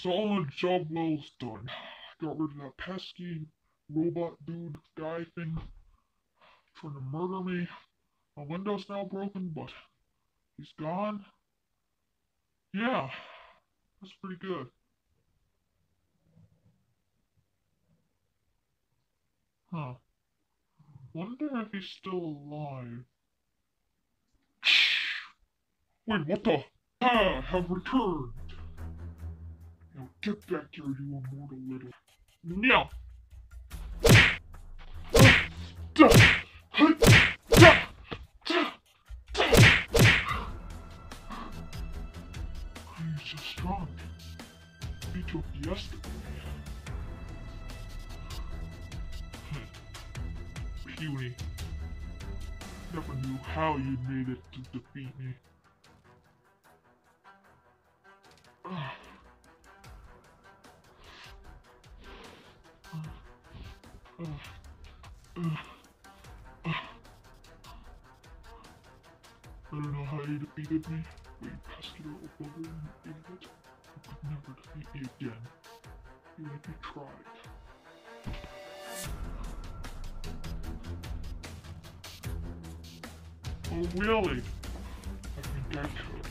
Solid job well done. Got rid of that pesky robot dude guy thing trying to murder me. My window's now broken, but he's gone. Yeah, that's pretty good. Huh. Wonder if he's still alive. Shh! Wait, what the? Ah, have returned. Get back here, you immortal little. He's so strong. He took yesterday. Hmm. Puny. Never knew how you made it to defeat me. Ah. I don't know how you defeated me, but you pesky little bugger, you idiot. You could never defeat me again, even if you tried. Oh, really? I think I could.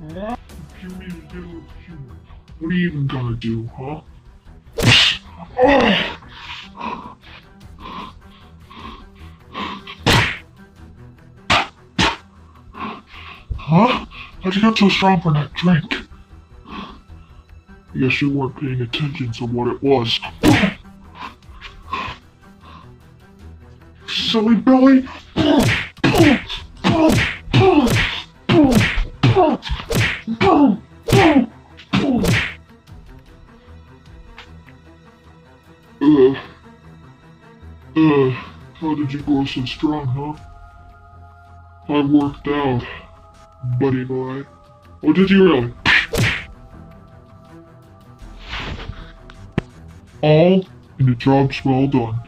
What? You mean? What are you even gonna do, huh? Oh! Huh? How'd you get so strong from that drink? I guess you weren't paying attention to what it was. Silly Billy! Uh, how did you grow so strong, huh? I worked out, buddy boy. Oh, did you really? All in the job's well done.